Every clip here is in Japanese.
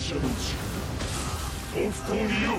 感謝の地ご不幸によ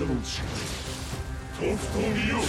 者の力とくと見よう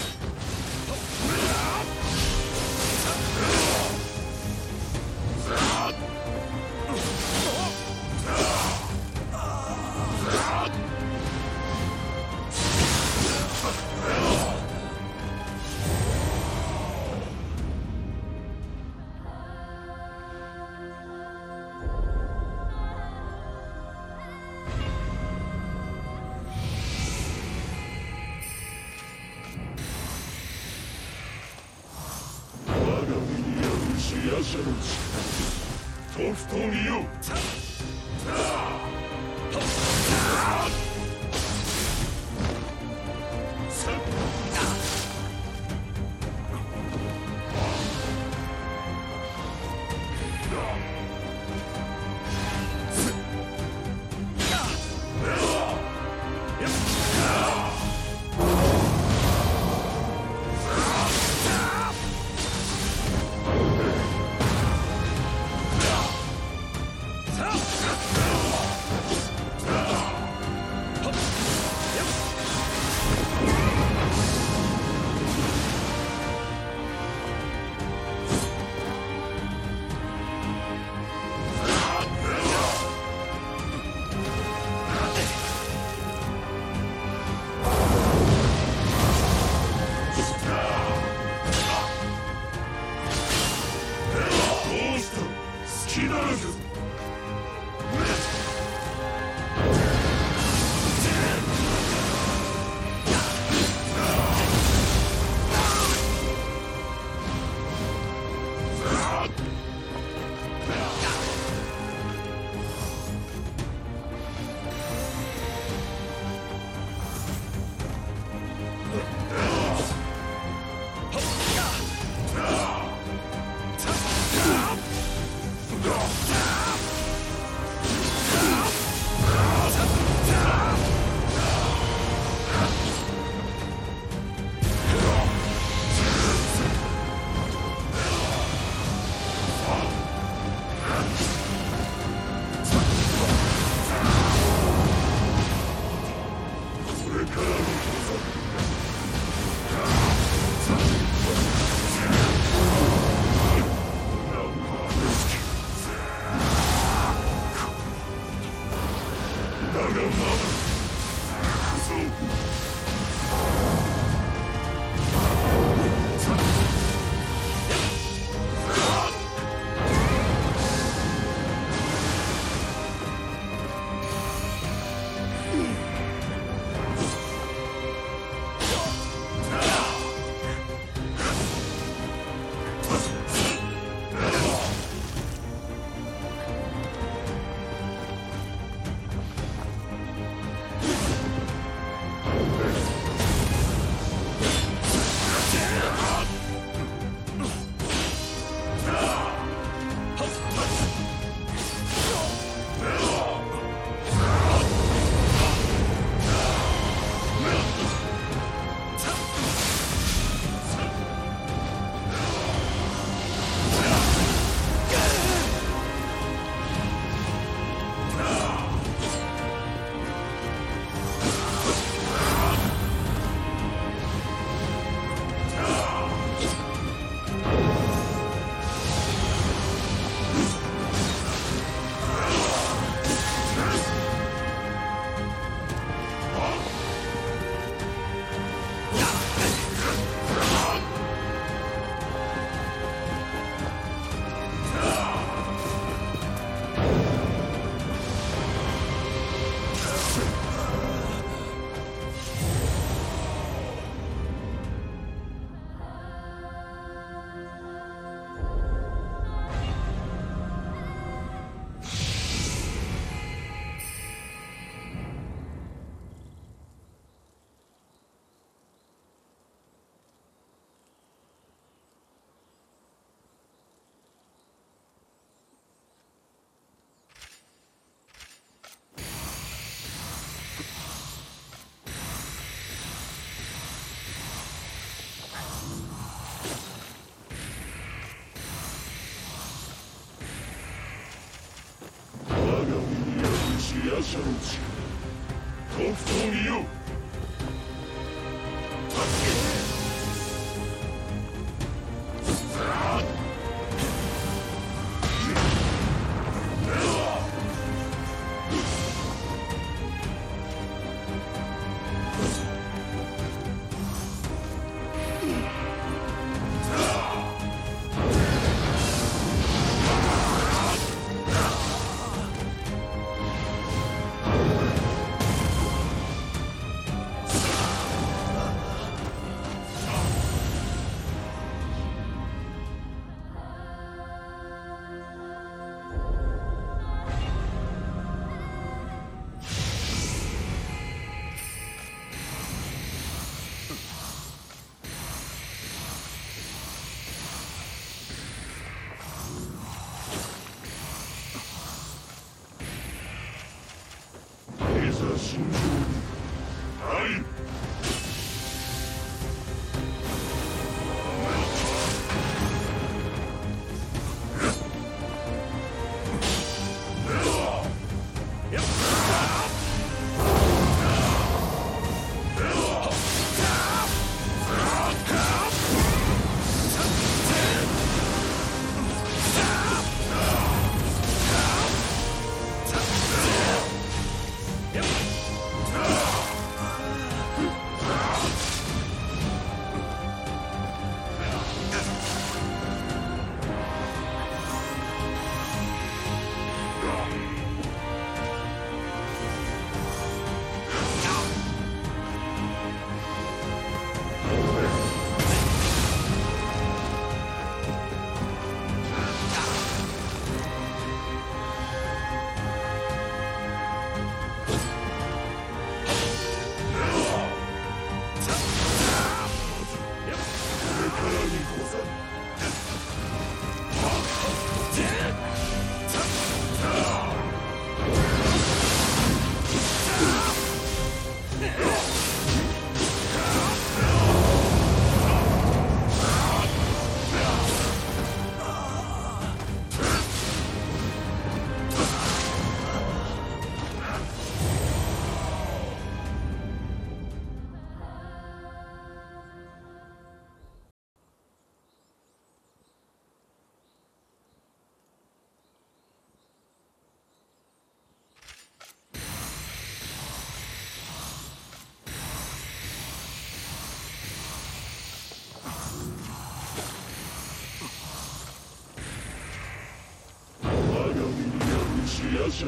本当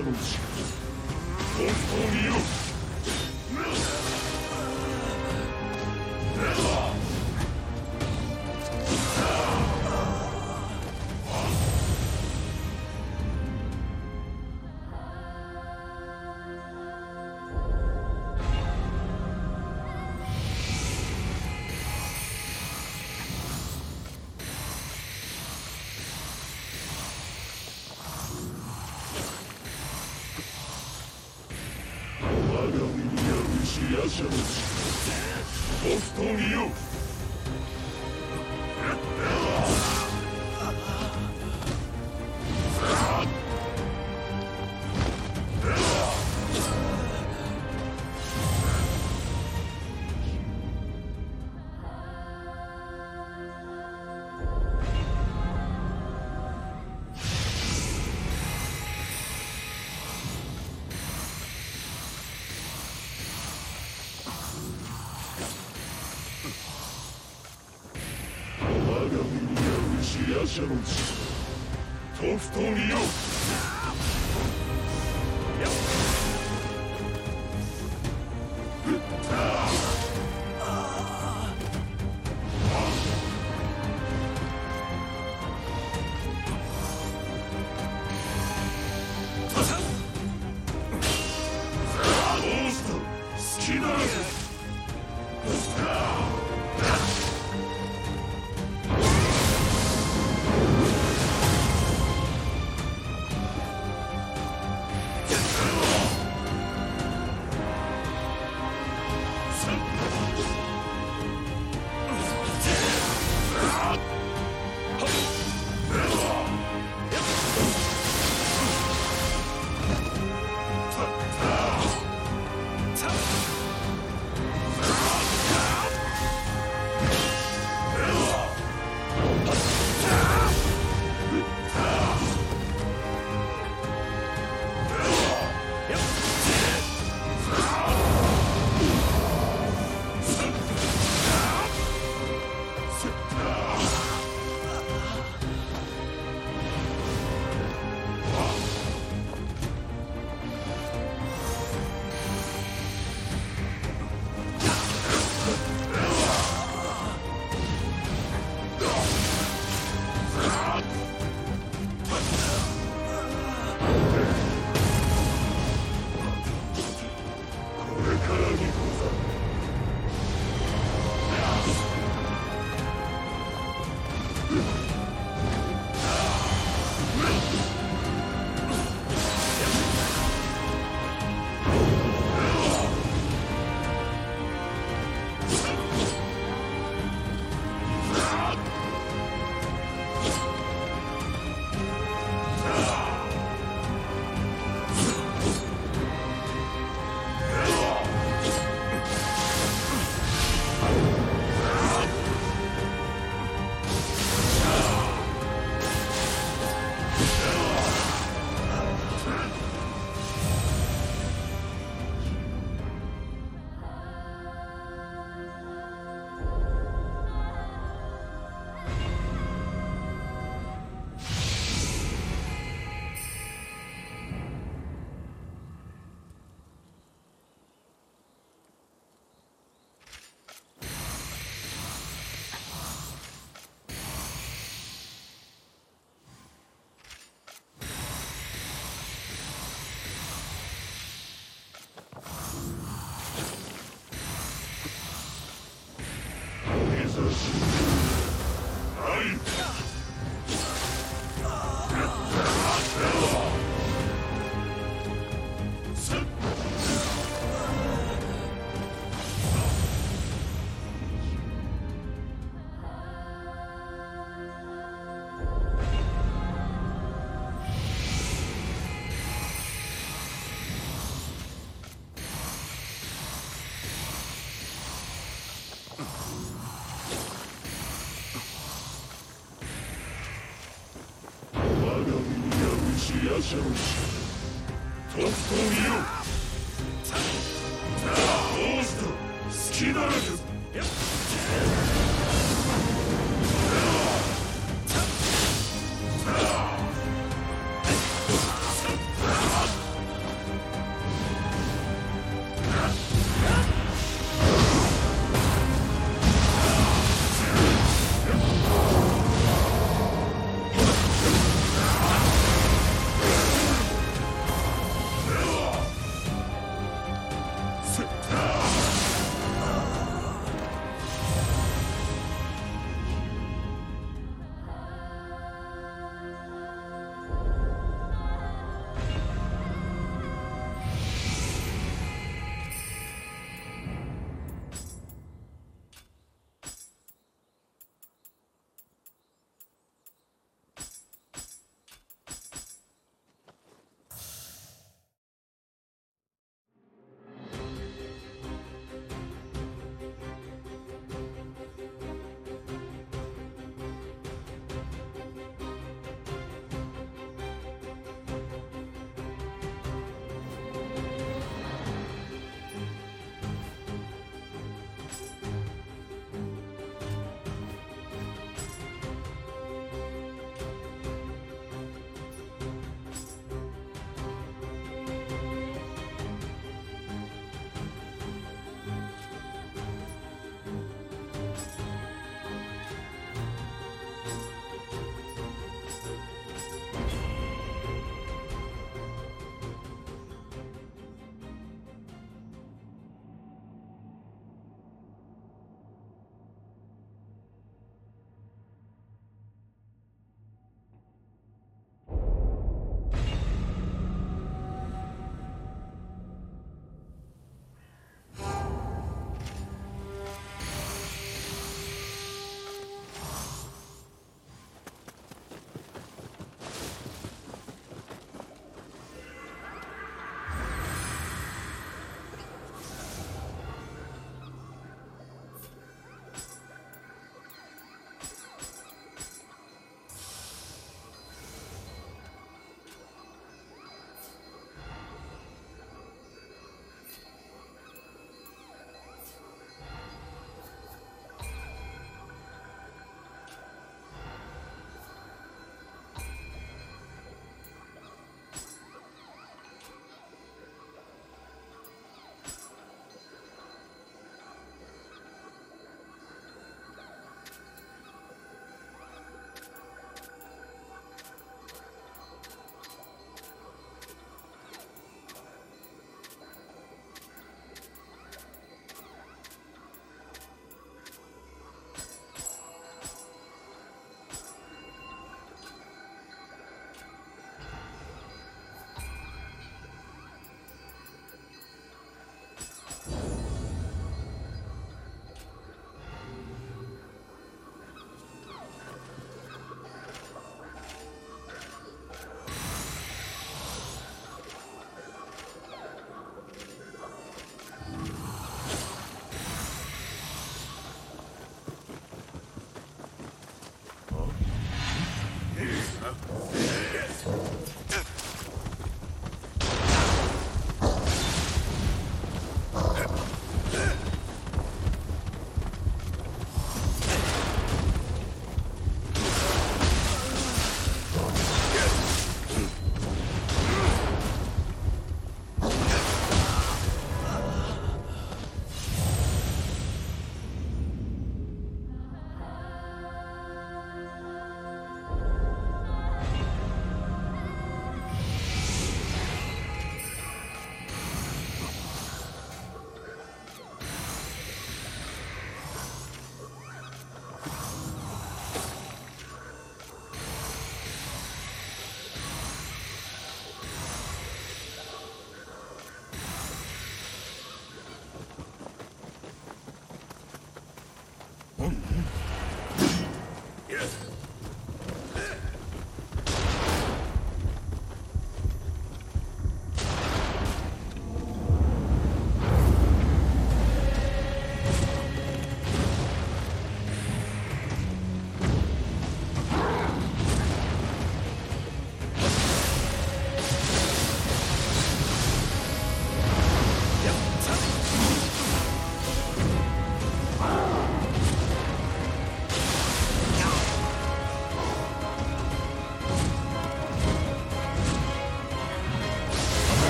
によが身にある癒しをボストンよ